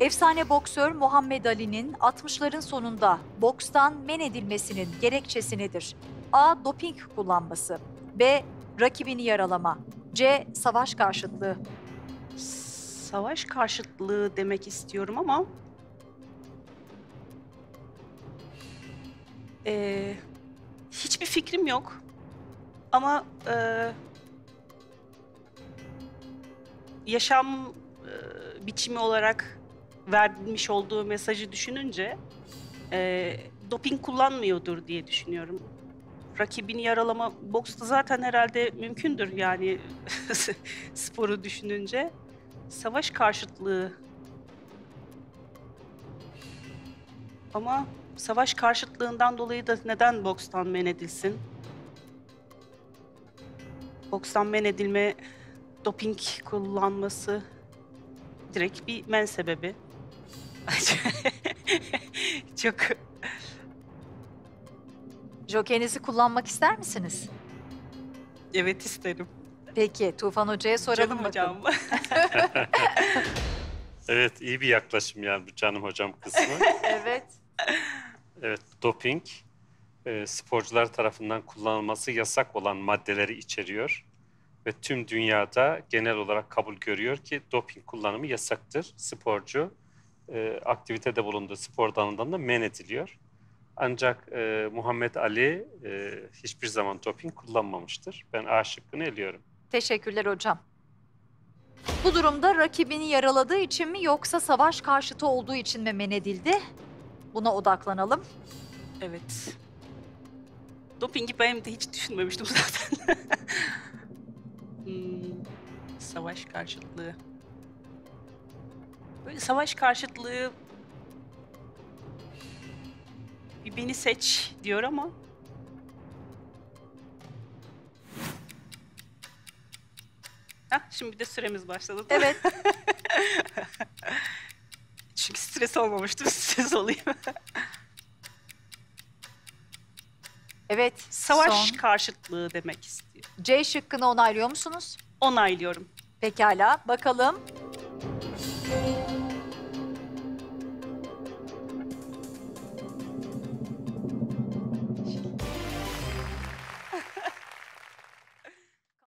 Efsane boksör Muhammed Ali'nin 60'ların sonunda bokstan men edilmesinin gerekçesi nedir? A. Doping kullanması. B. Rakibini yaralama. C. Savaş karşıtlığı. Savaş karşıtlığı demek istiyorum ama... Ee, hiçbir fikrim yok. Ama ee, yaşam ee, biçimi olarak vermiş olduğu mesajı düşününce ee, doping kullanmıyordur diye düşünüyorum. Rakibini yaralama boksta zaten herhalde mümkündür yani sporu düşününce. Savaş karşıtlığı. Ama savaş karşıtlığından dolayı da neden bokstan men edilsin? Bokstan men edilme, doping kullanması direkt bir men sebebi. Çok Jokerinizi kullanmak ister misiniz? evet isterim. Peki Tufan Hoca'ya soralım Canım bakalım. hocam. Evet iyi bir yaklaşım yani bu canım hocam kısmı. Evet. Evet doping e, sporcular tarafından kullanılması yasak olan maddeleri içeriyor. Ve tüm dünyada genel olarak kabul görüyor ki doping kullanımı yasaktır. Sporcu e, aktivitede bulunduğu spor dalından da men ediliyor. Ancak e, Muhammed Ali e, hiçbir zaman doping kullanmamıştır. Ben A şıkkını eliyorum. Teşekkürler hocam. Bu durumda rakibini yaraladığı için mi yoksa savaş karşıtı olduğu için mi men edildi? Buna odaklanalım. Evet. Dopingi ben de hiç düşünmemiştim zaten. Hmm, savaş karşıtlığı. Böyle savaş karşıtlığı bir beni seç diyor ama Hah, şimdi de süremiz başladı. Evet. Çünkü stres olmamıştım, stres olayım. Evet. Savaş son. karşıtlığı demek istiyor. C şıkkını onaylıyor musunuz? Onaylıyorum. Pekala. Bakalım